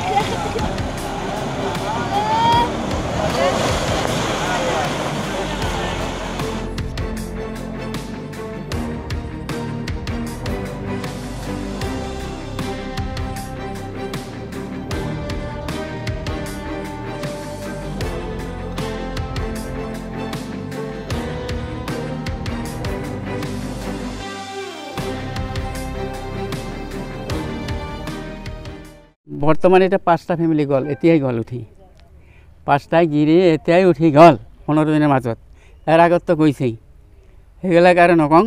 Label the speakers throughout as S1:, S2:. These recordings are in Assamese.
S1: Yeah. বৰ্তমান এতিয়া পাঁচটা ফেমিলি গ'ল, এতিয়াই গ'ল উঠি। পাঁচটাই গিৰি এতিয়াই উঠি গ'ল পোন্ধৰ দিনৰ মাজত। ইয়াৰ আগততো গৈছেই। সেইবিলাক আৰু নকওঁ,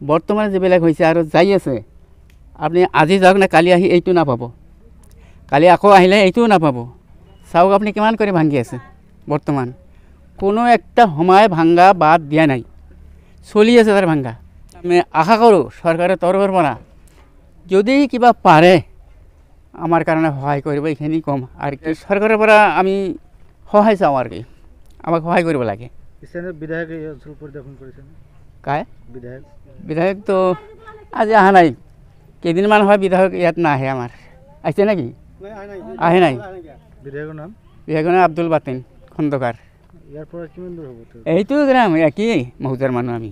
S1: বৰ্তমান যিবিলাক হৈছে আৰু যাই আছে, আপুনি আজি যাওক নে কালি আহি এইটো নাপাব। কালি আকৌ আহিলে এইটোও নাপাব। চাওক আপুনি কিমান কৰি ভাঙি আছে বৰ্তমান। কোনো একটা সময় ভাংগা বাদ দিয়া নাই। চলি আছে তাৰ ভাংগা। আমি আশা কৰোঁ চৰকাৰৰ তৰফৰ পৰা যদি কিবা পাৰে আমাৰ কাৰণে সহায় কৰিব এইখিনি ক'ম। আৰু কি চৰকাৰৰ পৰা আমি সহায় চাওঁ আৰু কি। আমাক সহায় কৰিব লাগে।
S2: স্থানীয় বিধায়ক এই অঞ্চল পৰিদৰ্শন কৰিছেনে
S1: কাই
S2: বিধায়ক।
S1: বিধায়কটো আজি অহা নাই। কেইদিনমান হয় বিধায়ক ইয়াত নাহে আমাৰ। আহিছে নেকি? আহে নাই।
S2: বিধায়কৰ নাম?
S1: বিধায়কৰ নাম আব্দুল বাতিন খন্দকাৰ।
S2: ইয়াৰ পৰা কিমান দূৰ হ'ব?
S1: এইটো গ্ৰাম একেই মহুজাৰ মানুহ আমি।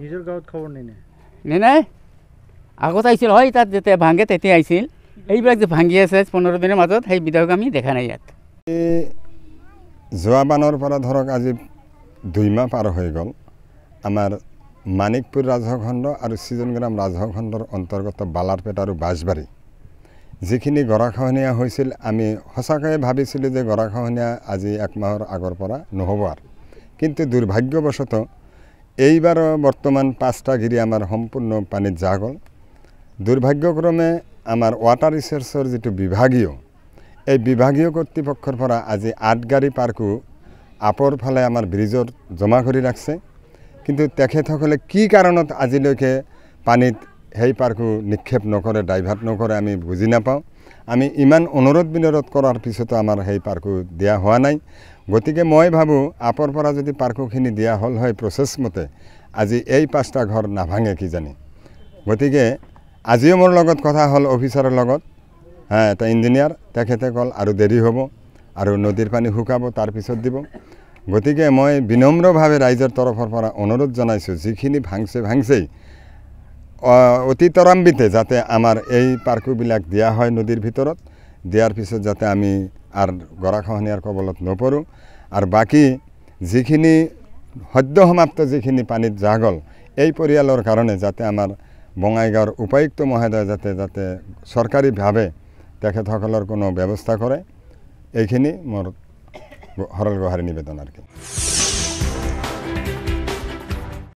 S2: নিজৰ গাঁৱত খবৰ নিনে
S1: নে নাই? আগত আহিছিল হয় তাত যেতিয়া ভাঙে তেতিয়া আহিছিল। এইবিলাক যে ভাঙি আছে পোন্ধৰ দিনৰ মাজত সেই বিধায়ক আমি দেখা নাই ইয়াত।
S3: যোৱা বানৰ পৰা ধৰক আজি দুই মাহ পাৰ হৈ গ'ল। আমাৰ মানিকপুৰ ৰাজহ খণ্ড আৰু ছিজনগ্ৰাম ৰাজহ খণ্ডৰ অন্তৰ্গত বালাৰপেট আৰু বাঁশবাৰী। যিখিনি গৰাখহনীয়া হৈছিল আমি সঁচাকৈয়ে ভাবিছিলোঁ যে গৰাখহনীয়া আজি এক মাহৰ আগৰ পৰা নহ'ব আৰু। কিন্তু দুৰ্ভাগ্যবশতঃ এইবাৰো বৰ্তমান পাঁচটা গিৰি আমাৰ সম্পূৰ্ণ পানীত যা গ'ল। দুৰ্ভাগ্যক্ৰমে আমাৰ ৱাটাৰ ৰিচাৰ্চৰ যিটো বিভাগীয় এই বিভাগীয় কৰ্তৃপক্ষৰ পৰা আজি আঠ গাড়ী পাৰ্কো আপৰ ফালে আমাৰ ব্ৰিজত জমা কৰি ৰাখছে। কিন্তু তেখেতসকলে কি কাৰণত আজিলৈকে পানীত সেই পাৰ্কো নিক্ষেপ নকৰে ডাইভাৰ্ট নকৰে আমি বুজি নাপাওঁ। আমি ইমান অনুৰোধ বিনোধ কৰাৰ পিছতো আমাৰ সেই পাৰ্কো দিয়া হোৱা নাই। গতিকে মই ভাবোঁ আপৰ পৰা যদি পাৰ্কোখিনি দিয়া হ'ল হয় প্ৰচেছ মতে আজি এই পাঁচটা ঘৰ নাভাঙে কিজানি। গতিকে আজিও মোৰ লগত কথা হ'ল অফিচাৰৰ লগত। হা এটা ইঞ্জিনিয়াৰ তেখেতে ক'ল আৰু দেৰি হ'ব আৰু নদীৰ পানী শুকাব তাৰপিছত দিব। গতিকে মই বিনম্ৰভাৱে ৰাইজৰ তৰফৰ পৰা অনুৰোধ জনাইছোঁ যিখিনি ভাংছে ভাংছেই অতি ত্বৰান্বিতে যাতে আমাৰ এই পাৰ্কোবিলাক দিয়া হয় নদীৰ ভিতৰত দিয়াৰ পিছত যাতে আমি আৰু গৰাখহনীয়াৰ কবলত নপৰোঁ। আৰু বাকী যিখিনি সদ্য সমাপ্ত যিখিনি পানীত যা গ'ল এই পৰিয়ালৰ কাৰণে যাতে আমাৰ বঙাইগাঁৱৰ উপায়ুক্ত মহোদয় যাতে যাতে চৰকাৰীভাৱে তেখেতসকলৰ কোনো ব্যৱস্থা কৰে এইখিনি মোৰ সৰল গোহাৰি নিবেদন আৰু কি।